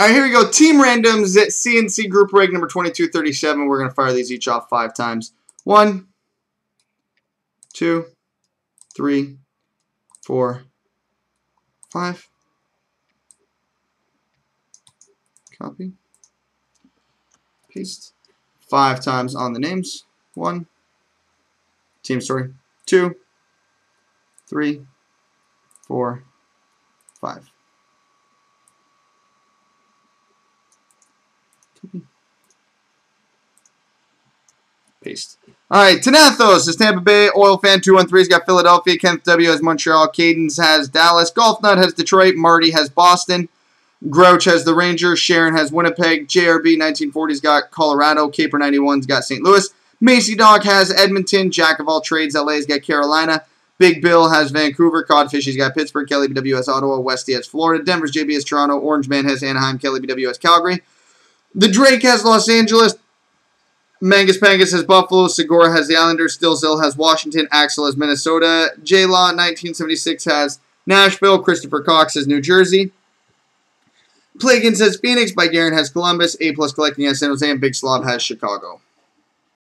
All right, here we go. Team randoms at CNC group break number 2237. We're going to fire these each off five times. One, two, three, four, five. Copy. Paste. Five times on the names. One. Team story. Two, three, four, five. Paste. All right, Tanathos is Tampa Bay. Oil Fan 213's got Philadelphia. Kenneth W has Montreal. Cadence has Dallas. Golf Nut has Detroit. Marty has Boston. Grouch has the Rangers. Sharon has Winnipeg. JRB 1940's got Colorado. Caper 91's got St. Louis. Macy Dog has Edmonton. Jack of all trades. LA's got Carolina. Big Bill has Vancouver. Codfishy's got Pittsburgh. Kelly BW has Ottawa. Westy has Florida. Denver's JB has Toronto. Orange Man has Anaheim. Kelly BW has Calgary. The Drake has Los Angeles. Mangus Pangus has Buffalo. Segura has the Islanders. Stillzill has Washington. Axel has Minnesota. J Law 1976 has Nashville. Christopher Cox has New Jersey. Plagan says Phoenix. By Garen has Columbus. A plus collecting has San Jose. And Big Slob has Chicago.